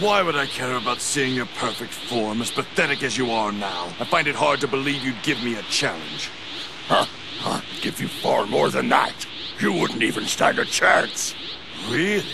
Why would I care about seeing your perfect form, as pathetic as you are now? I find it hard to believe you'd give me a challenge. Huh? Huh? Give you far more than that. You wouldn't even stand a chance. Really?